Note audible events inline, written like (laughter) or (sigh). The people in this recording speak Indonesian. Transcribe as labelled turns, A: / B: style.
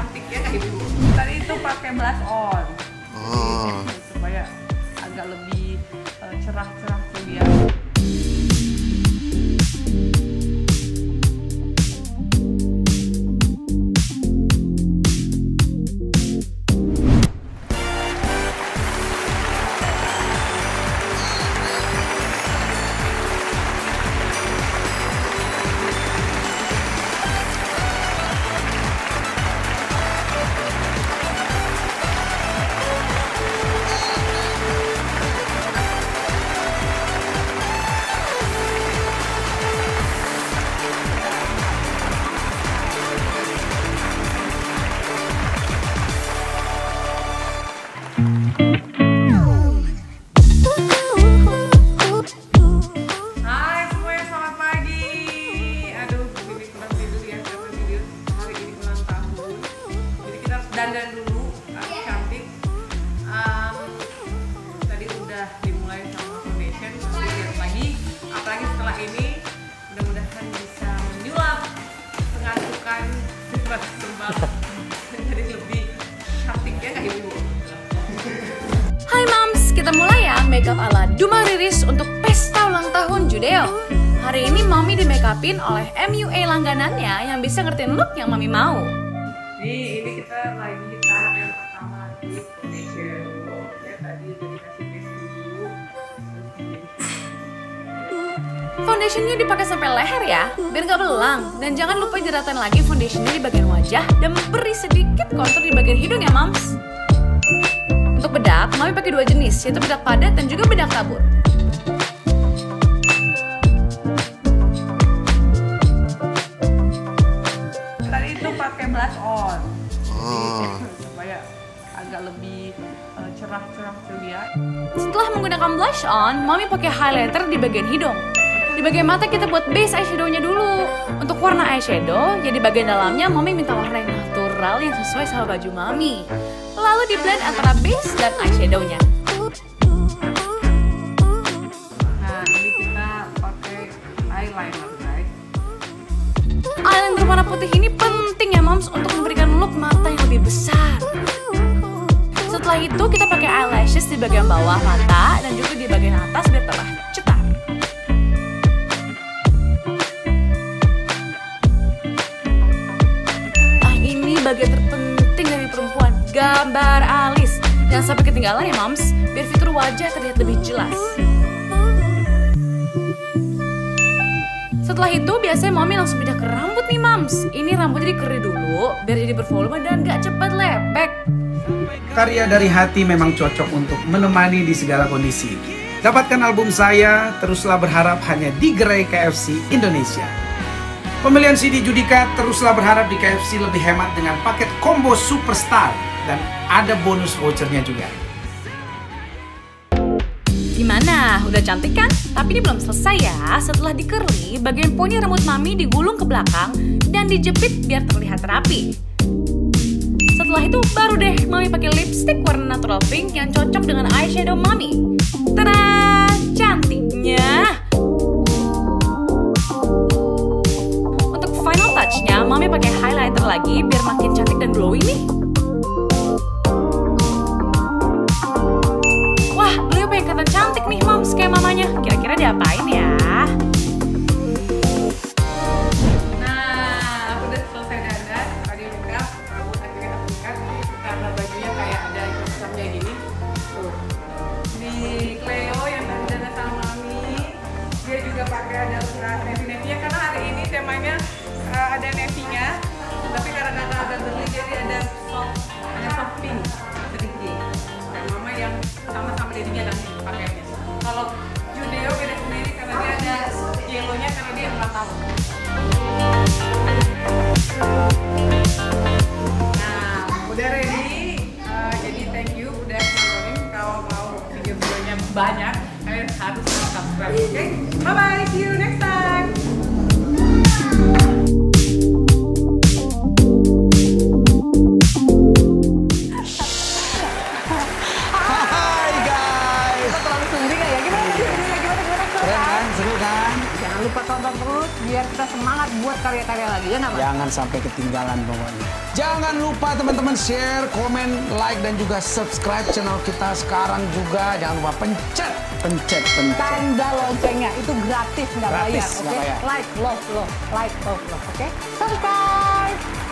A: cantik ya kayak ibu tadi itu pakai blush on.
B: Oh.
A: supaya agak lebih eh, cerah-cerah kuliah sembah jadi lebih ya ibu?
C: Hai Mams, kita mulai ya makeup ala Duma Riris untuk pesta ulang tahun Judeo. Hari ini Mami di make upin oleh MUA langganannya yang bisa ngertiin look yang Mami mau.
A: Nih, ini kita lagi
C: Foundationnya dipakai sampai leher ya, biar nggak belang. Dan jangan lupa jeratan lagi foundationnya di bagian wajah dan beri sedikit kontur di bagian hidung ya Mams. Untuk bedak, Mami pakai dua jenis, yaitu bedak padat dan juga bedak tabur.
A: Tadi itu pakai blush on.
B: Oh. (laughs)
A: supaya agak lebih eh, cerah-cerah dia.
C: Setelah menggunakan blush on, Mami pakai highlighter di bagian hidung. Di bagian mata kita buat base eyeshadow-nya dulu. Untuk warna eyeshadow, ya di bagian dalamnya Mami minta warna yang natural yang sesuai sama baju Mami. Lalu di blend antara base dan eyeshadow-nya.
A: Nah, ini kita pakai eyeliner, guys.
C: Eyeliner warna putih ini penting ya moms untuk memberikan look mata yang lebih besar. Setelah itu kita pakai eyelashes di bagian bawah mata dan juga di bagian atas biar tambah cetar. Jangan sampai ketinggalan ya moms, biar fitur wajah terlihat lebih jelas. Setelah itu biasanya mami langsung pindah ke rambut nih mams. Ini rambutnya dikeri dulu biar jadi bervolume dan gak cepat lepek.
D: Karya dari hati memang cocok untuk menemani di segala kondisi. Dapatkan album saya, teruslah berharap hanya di gerai KFC Indonesia. Pembelian CD Judika teruslah berharap di KFC lebih hemat dengan paket combo Superstar dan ada bonus vouchernya juga.
C: Gimana? Udah cantik kan? Tapi ini belum selesai ya. Setelah dikerli, bagian poni rambut mami digulung ke belakang dan dijepit biar terlihat rapi. Setelah itu baru deh mami pakai lipstick warna natural pink yang cocok dengan eyeshadow mami. Tada! Cantiknya! Untuk final touch-nya, mami pakai highlighter lagi biar makin cantik dan glowing nih.
A: Ada navy-nya, tapi karena karena agak girly jadi ada soft, ada soft pink sedikit. Dan Mama yang sama-sama dedinya nanti pakainya. Kalau Judeo beda sendiri karena dia ada yellow-nya karena dia yang tahun. Nah, udah ready. Uh, jadi thank you udah nontonin. Kalau mau video-videonya banyak, kalian harus subscribe. Oke? Bye bye. See you next time.
E: Jangan
A: lupa tonton terus biar kita semangat buat karya-karya lagi ya nama.
D: Jangan sampai ketinggalan pokoknya. Jangan lupa teman-teman share, komen, like dan juga subscribe channel kita sekarang juga. Jangan lupa pencet, pencet, pencet.
A: Tanda loncengnya itu gratis nggak bayar, oke?
D: bayar.
A: Like, love, love, like, love, love, oke? Subscribe.